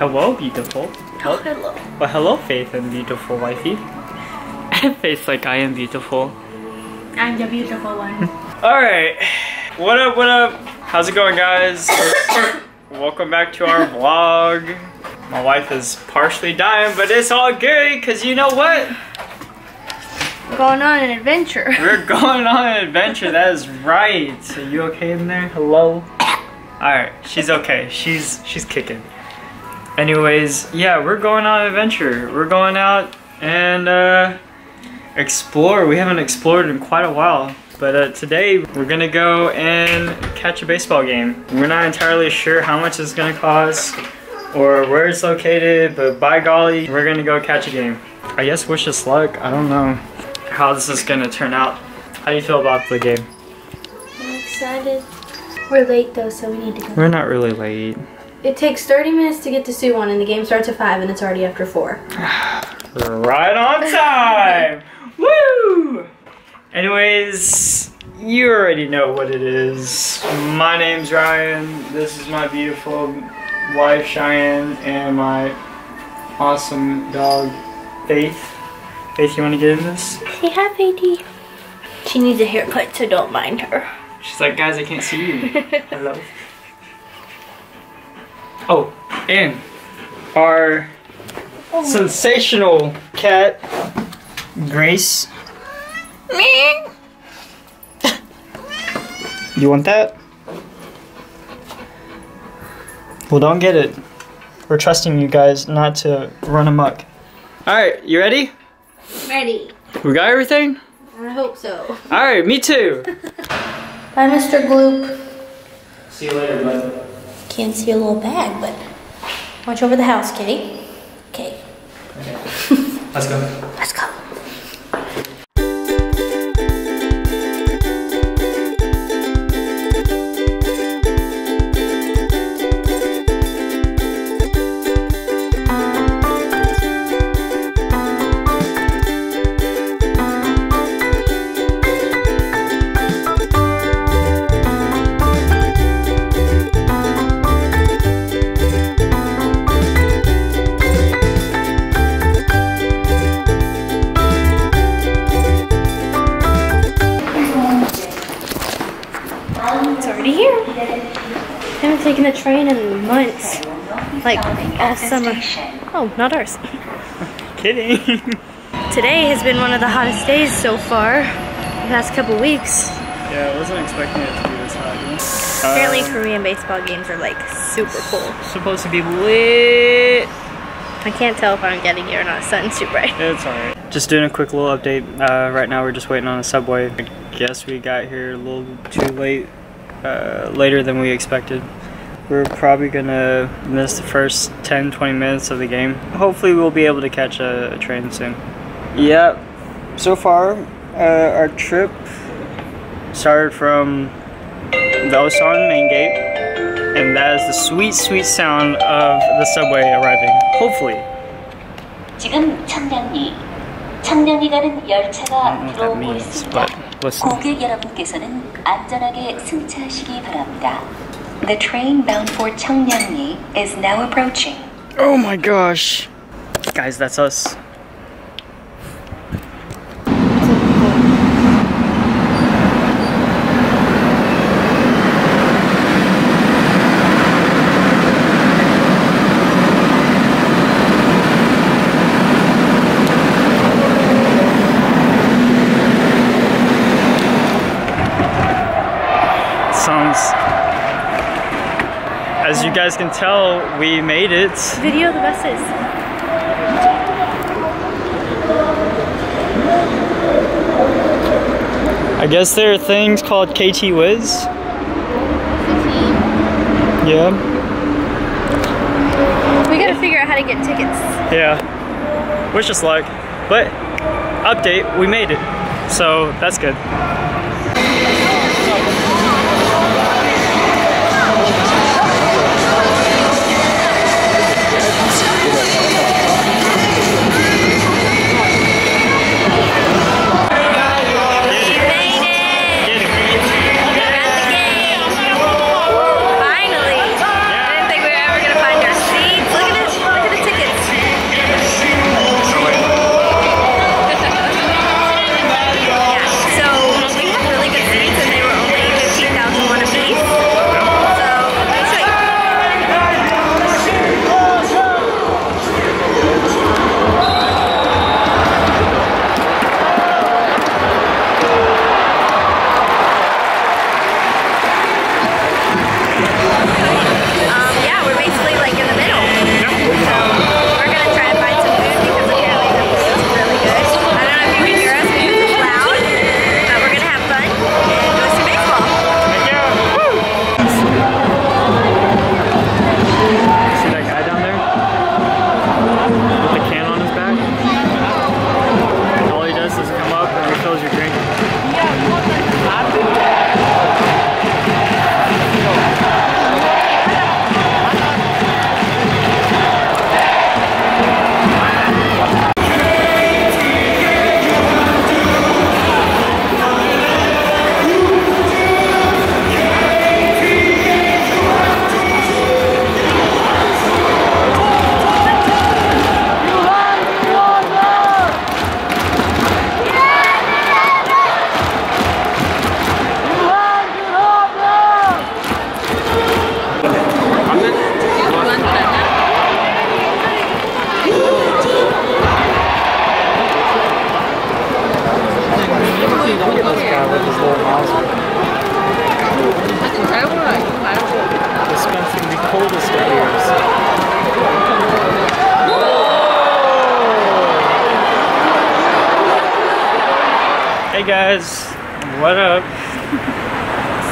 Hello, beautiful. Oh, hello. Well, hello, Faith and beautiful wifey. Faith's like, I am beautiful. I'm the beautiful one. Alright. What up, what up? How's it going, guys? Welcome back to our vlog. My wife is partially dying, but it's all good, because you know what? We're going on an adventure. We're going on an adventure, that is right. Are you okay in there? Hello? Alright, she's okay. She's she's kicking. Anyways, yeah, we're going on an adventure. We're going out and uh, explore. We haven't explored in quite a while. But uh, today we're gonna go and catch a baseball game. We're not entirely sure how much it's gonna cost or where it's located, but by golly, we're gonna go catch a game. I guess wish us luck. I don't know how this is gonna turn out. How do you feel about the game? I'm excited. We're late though, so we need to go. We're not really late. It takes 30 minutes to get to Suwon, and the game starts at 5, and it's already after 4. Right on time! Woo! Anyways, you already know what it is. My name's Ryan. This is my beautiful wife, Cheyenne, and my awesome dog, Faith. Faith, you want to get in this? Say hi, Faity. She needs a haircut, so don't mind her. She's like, guys, I can't see you. Hello. Oh, and our sensational cat, Grace. Me. you want that? Well, don't get it. We're trusting you guys not to run amok. Alright, you ready? Ready. We got everything? I hope so. Alright, me too. Bye, Mr. Gloop. See you later, bud. Can't see a little bag, but watch over the house, kitty. Okay, go. let's go. Months. Like all summer. Oh, not ours. Kidding. Today has been one of the hottest days so far. The past couple weeks. yeah, I wasn't expecting it to be this hot. Apparently Um, Korean baseball games are like super cool. supposed to be lit. I can't tell if I'm getting it or not. Sun's too bright. It's alright. Just doing a quick little update. Uh, right now we're just waiting on the subway. I guess we got here a little too late, uh, later than we expected. We're probably gonna miss the first 10 20 minutes of the game. Hopefully, we'll be able to catch a, a train soon. Yep. So far, uh, our trip started from the Osan main gate, and that is the sweet, sweet sound of the subway arriving. Hopefully. 지금 청량리, 청량리 가는 열차가 I don't know what that 들어오고 means, 있습니다. but listen. 고객 여러분께서는 안전하게 승차하시기 바랍니다. The train bound for Cheongnyangni is now approaching. Oh my gosh. Guys, that's us. Guys can tell, we made it. Video the buses. I guess there are things called KT Wiz. Yeah. We gotta figure out how to get tickets. Yeah. Wish us luck. But update, we made it. So that's good.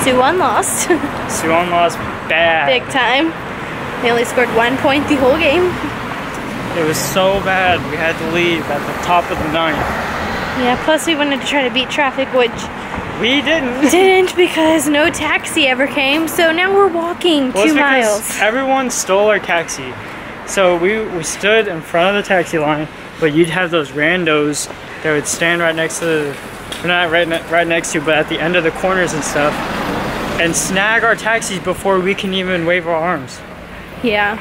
Suwon lost. Suwon lost bad. Big time. They only scored one point the whole game. It was so bad. We had to leave at the top of the ninth. Yeah, plus we wanted to try to beat traffic, which We didn't. didn't because no taxi ever came. So now we're walking Well, two miles. Everyone stole our taxi. So we, we stood in front of the taxi line, but you'd have those randos that would stand right next to the, not right, right next to, you, but at the end of the corners and stuff, and snag our taxis before we can even wave our arms. Yeah.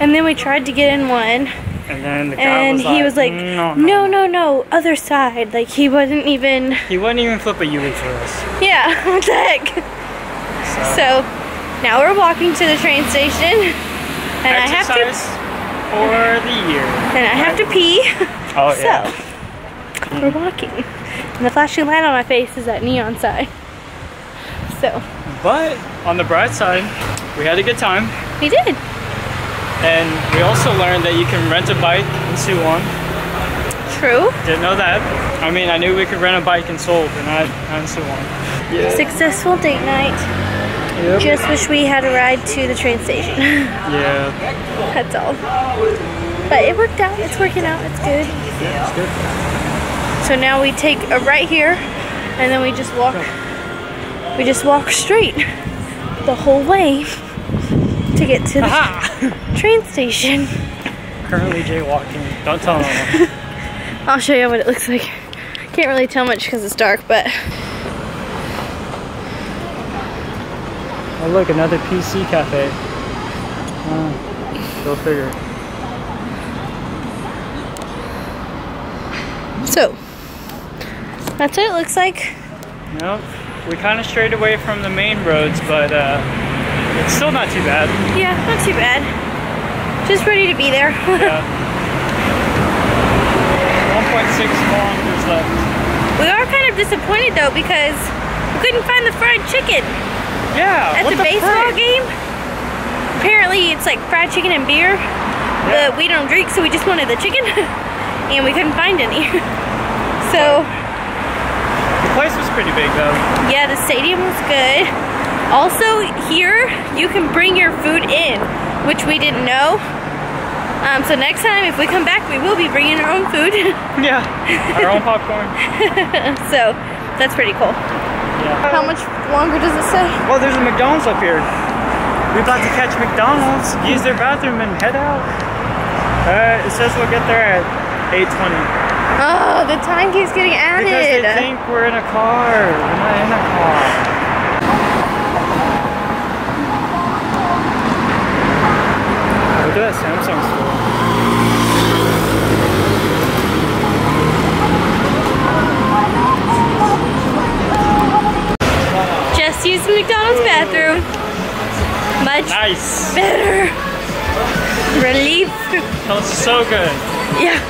And then we tried to get in one, And then the guy and was like, he was like, no, no, no, no, other side. Like he wasn't even. He wouldn't even flip a U for us. Yeah, what the heck? So, So now we're walking to the train station, and I have to, for the year. and I have to pee. Oh So yeah. we're walking, and the flashing light on my face is that neon sign. So But on the bright side, we had a good time. we did. And we also learned that you can rent a bike in Suwon. True. Didn't know that. I mean, I knew we could rent a bike in Seoul, but not, not in Suwon. Yeah. Successful date night. Yep. Just wish we had a ride to the train station. yeah. That's all. But it worked out. It's working out. It's good. Yeah, It's good. So now we take a right here, and then we just walk. We just walk straight the whole way to get to the Aha! train station. Currently jaywalking. Don't tell one. I'll show you what it looks like. Can't really tell much because it's dark, but Oh look, another PC cafe. Oh, go figure. so that's what it looks like. Nope. We kind of strayed away from the main roads, but uh, it's still not too bad. Yeah, not too bad. Just ready to be there. Yeah. 1.6 kilometers left. we are kind of disappointed though because we couldn't find the fried chicken Yeah. at what the, baseball frick? game. Apparently, it's like fried chicken and beer, Yeah. but we don't drink, so we just wanted the chicken, and we couldn't find any. so. The place was pretty big though. Yeah, the stadium was good. Also, here you can bring your food in, which we didn't know. Um, so next time, if we come back, we will be bringing our own food. Yeah. Our own popcorn. so that's pretty cool. Yeah. How much longer does it say? Well, there's a McDonald's up here. We're about to catch McDonald's, use their bathroom, and head out. Uh, it says we'll get there at 8:20 Oh, the time keeps getting added. because they think we're in a car. We're not in a car. Look at that Samsung store. Just used the McDonald's bathroom. Much Nice. better. Relief. Smells so good. Yeah,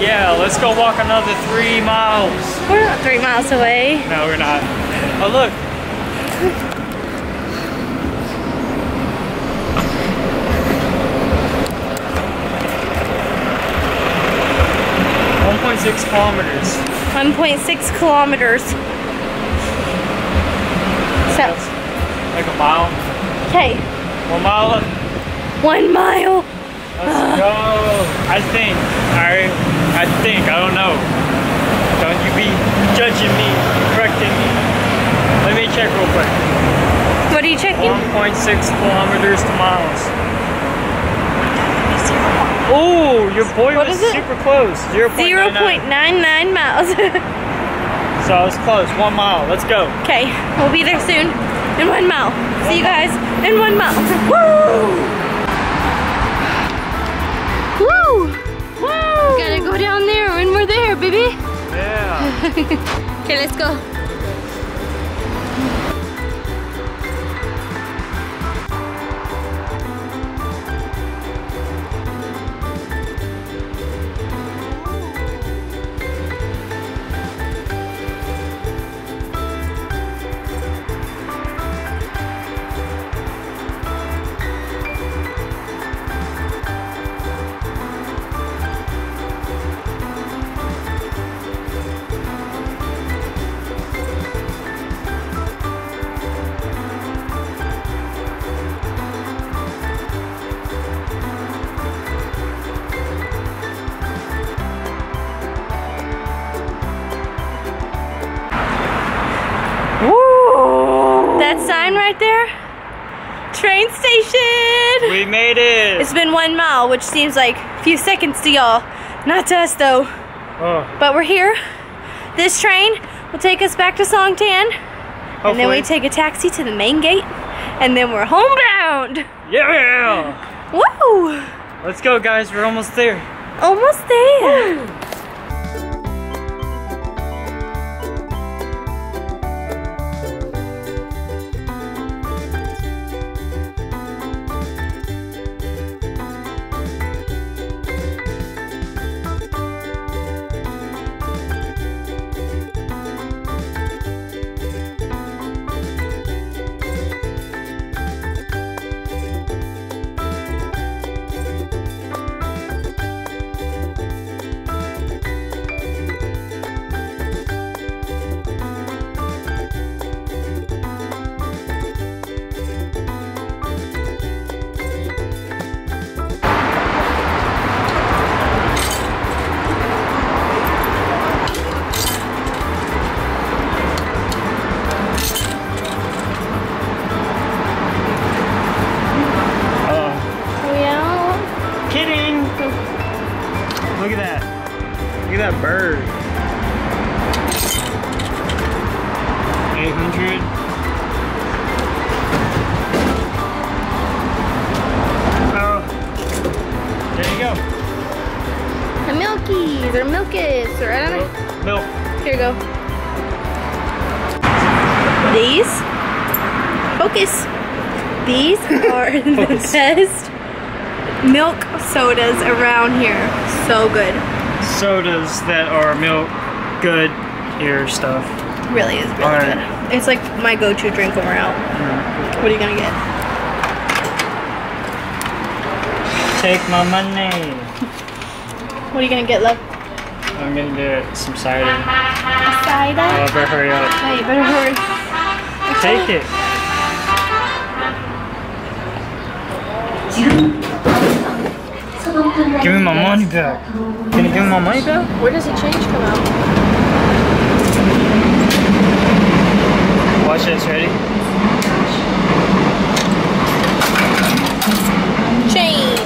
Yeah, let's go walk another three miles. we're not three miles away. No, we're not. Oh, look. One point six kilometers. 1.6 kilometers. So, like a mile. okay, One mile one mile. Let's go. I think. Alright. I think. I don't know. Don't you be judging me, correcting me. Let me check real quick. What are you checking? 1.6 kilometers to miles. Oh, your boy What was super close. 0.99. 0.99 miles. So I was close. One mile. Let's go. okay, we'll be there soon. In one mile. See you guys in one mile. Woo! Down there when we're there, baby. Yeah. Okay, let's go. Train station. We made it. It's been one mile, which seems like a few seconds to y'all. Not to us though. Oh, But we're here. This train will take us back to Songtan. And then we take a taxi to the main gate. And then we're homebound. Yeah. Woo! Let's go, guys. We're almost there. Almost there. Oh, Milkis or I don't. Milk. Here you go. These, focus. These are the best milk sodas around here. So good. Sodas that are milk good here stuff. Really is really Alright. good. It's like my go-to drink when we're out. Mm. What are you gonna get? Take my money. What are you gonna get, love? I'm gonna get some cider. Cider. Oh, better hurry up. You better hurry. Take it. Give me my money back. Can you give me my money back? Where does the change come out? Watch this, ready? Change.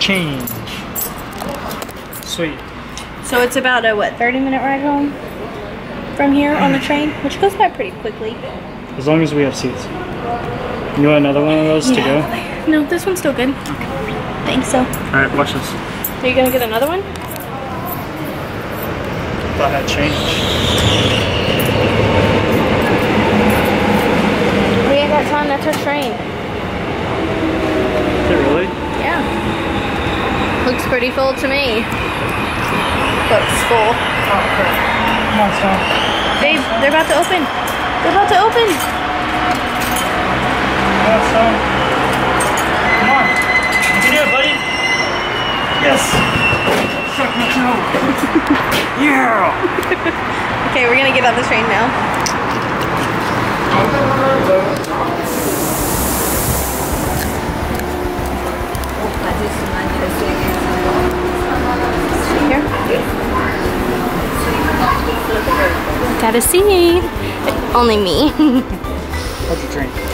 Change. Sweet. So it's about a what, 30 minute ride home from here on the train, which goes by pretty quickly. As long as we have seats. You want another one of those to go? No, this one's still good. I Think so. Alright, watch this. Are you gonna get another one? Thought I'd change. We ain't got time. That's our train. Is it really? Yeah. Looks pretty full to me. Looks full. Come on, stop. Babe, they're about to open. They're about to open. Come on. Come on. You can do it, buddy. Yes. Suck my toe. yeah. Okay, we're gonna get on the train now. Here. Gotta see. Me. Only me. How'd you drink?